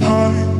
heart.